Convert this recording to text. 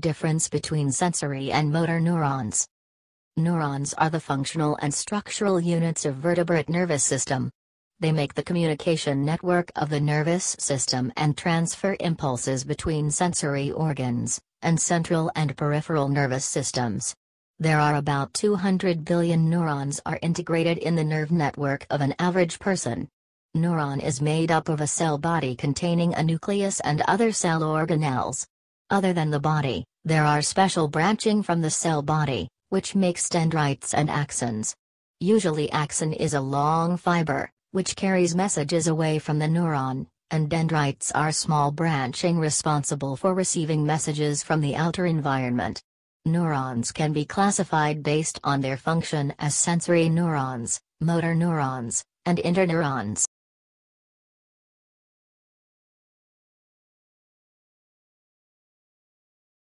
Difference between sensory and motor neurons. Neurons are the functional and structural units of vertebrate nervous system. They make the communication network of the nervous system and transfer impulses between sensory organs, and central and peripheral nervous systems. There are about 200 billion neurons are integrated in the nerve network of an average person. Neuron is made up of a cell body containing a nucleus and other cell organelles. Other than the body, there are special branching from the cell body, which makes dendrites and axons. Usually axon is a long fiber, which carries messages away from the neuron, and dendrites are small branching responsible for receiving messages from the outer environment. Neurons can be classified based on their function as sensory neurons, motor neurons, and interneurons.